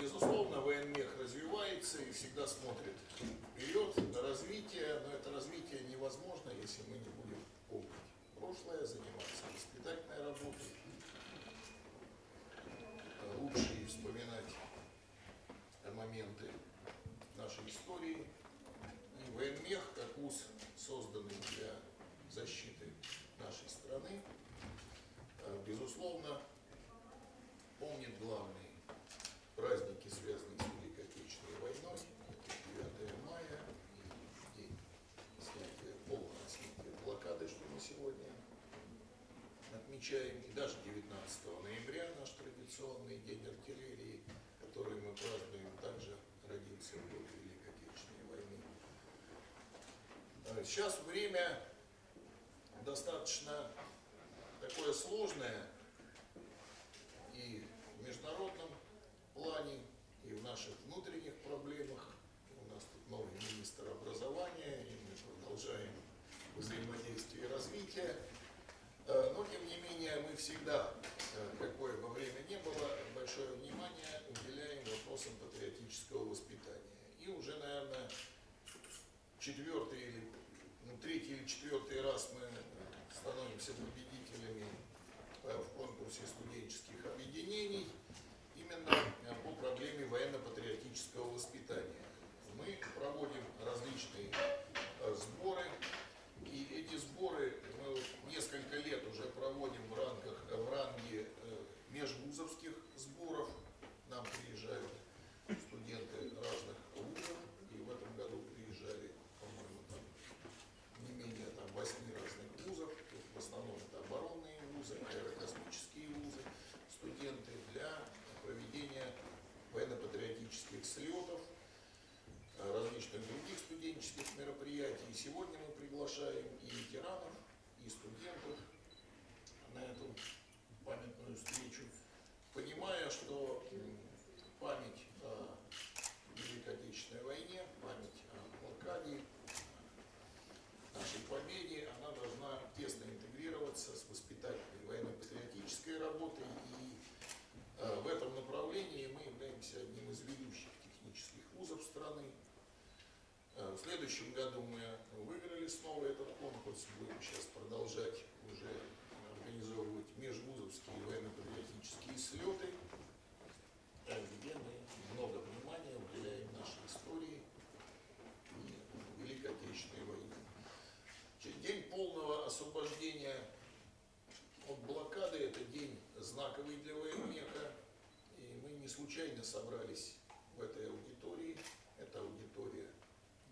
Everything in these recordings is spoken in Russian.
безусловно, военмех развивается и всегда смотрит вперед на развитие, но это развитие невозможно, если мы не будем помнить прошлое, заниматься воспитательной работой, И даже 19 ноября, наш традиционный день артиллерии, который мы празднуем, также родился в год Великой Отечественной войны. Э, Сейчас время достаточно такое сложное и в международном плане, и в наших внутренних проблемах. У нас тут новый министр образования, и мы продолжаем взаимодействие и развитие. Э, Но, тем не менее, мы всегда, э, какое бы время ни было, большое внимание уделяем вопросам патриотического воспитания. И уже, наверное, четвертый или ну, третий или четвертый раз мы становимся победителями э, в конкурсе студенческих объединений именно э, по проблеме военно-патриотического воспитания. Мы проводим различные э, сборы, и эти сборы мы вот несколько лет уже проводим в рамках, в ранге э, межвузовских сборов. Нам приезжают студенты разных вузов, и в этом году приезжали, по-моему, там не менее там, восьми разных вузов, Тут в основном это оборонные вузы, аэрокосмические вузы, студенты для проведения военно-патриотических слетов, э, различных других студенческих мероприятий. И сегодня мы приглашаем и ветеранов, и студентов на эту памятную встречу, понимая, что память о Великой Отечественной войне, память о блокаде, нашей победе, она должна тесно интегрироваться с воспитательной военно-патриотической работой. И э, в этом направлении мы являемся одним из ведущих технических вузов страны. Э, В следующем году мы снова этот конкурс, будем сейчас продолжать уже организовывать межвузовские военно-патриотические слеты, где мы много внимания уделяем нашей истории и Великой Отечественной войне. День полного освобождения от блокады – это день знаковый для военмеха, и мы не случайно собрались в этой аудитории. Эта аудитория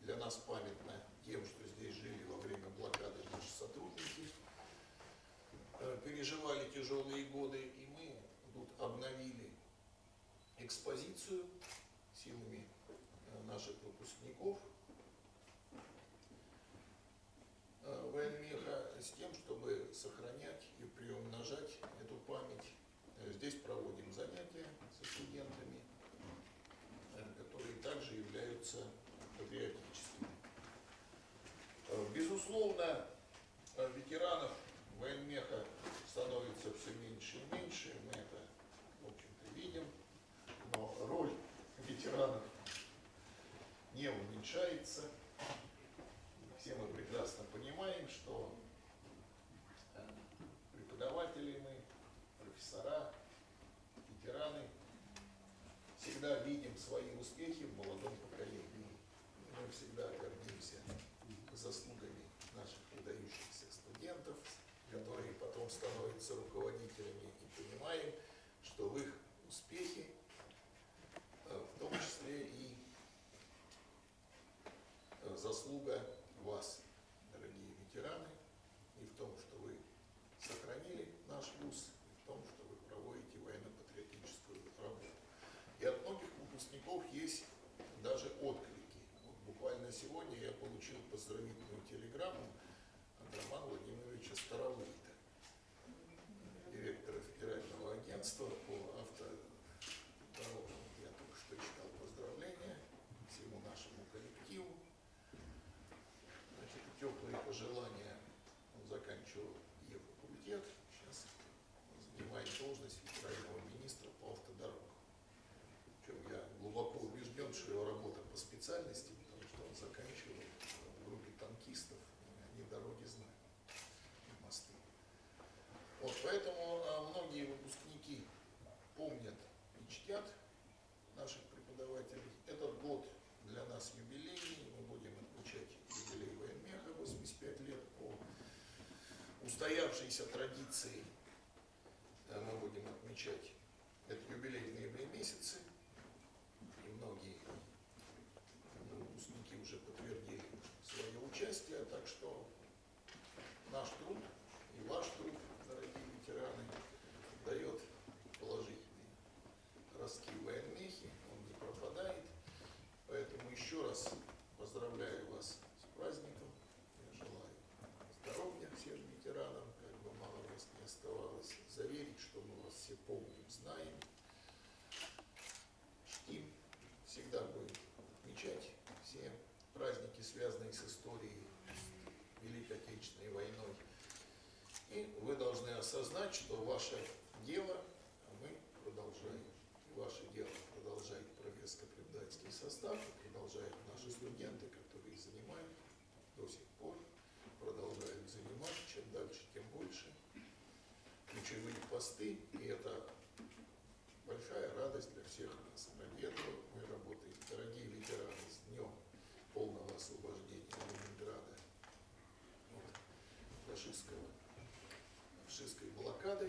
для нас памятна тем, что здесь жили во время блокады наши сотрудники, э, переживали тяжелые годы, и мы тут обновили экспозицию силами э, наших выпускников э, военмеха с тем, чтобы сохранять и приумножать эту память. Здесь проводим занятия со студентами, которые также являются патриотическими. Безусловно, э, ветеранов военмеха становится все меньше и меньше, мы это, в общем-то, видим, но роль ветеранов не уменьшается. Все мы прекрасно понимаем, что э, преподаватели мы, профессора, ветераны, всегда видим свои успехи в молодом поколении. И Мы всегда гордимся заслугами наших выдающихся студентов, которые потом становятся руководителями и понимаем, что в их успехе э, в том числе и э, заслуга вас, дорогие ветераны, и в том, что вы сохранили наш вуз, и в том, что вы проводите военно-патриотическую работу. И от многих выпускников есть даже отклики. Вот буквально сегодня я получил поздравительную телеграмму от Романа Владимировича Старовыйта, агентства по автодорогам. Я только что читал поздравления всему нашему коллективу. Значит, теплые пожелания. Он заканчивал Е-факультет, сейчас занимает должность федерального министра по автодорогам. Причем я глубоко убежден, что его работа по специальности потому что он заканчивал в группе танкистов, они дороги знают, мосты. Вот поэтому а, многие помнят и чтят наших преподавателей. Этот год для нас юбилейный, мы будем отмечать юбилей военмеха 85 лет по устоявшейся традиции. Мы будем отмечать этот юбилей в ноябре месяце. И многие ну, выпускники уже подтвердили свое участие, так что наш труд и ваш труд, дорогие ветераны, дает положительные ростки в военмехе, он не пропадает. Поэтому еще раз поздравляю вас с праздником. Я желаю здоровья всем ветеранам, как бы мало вас не оставалось, заверить, что мы вас все помним, знаем, чтим, всегда будем отмечать все праздники, связанные с историей Великой Отечественной войной. И вы должны осознать, что ваше дело, а мы продолжаем, ваше дело продолжает прогресс-преподавательский состав, продолжают наши студенты, которые занимают до сих пор, продолжают занимать, чем дальше, тем больше. Ключевые посты, и это большая радость для всех нас. Ради этого мы работаем. Дорогие ветераны, с днем полного освобождения Ленинграда от фашистского, фашистской блокады.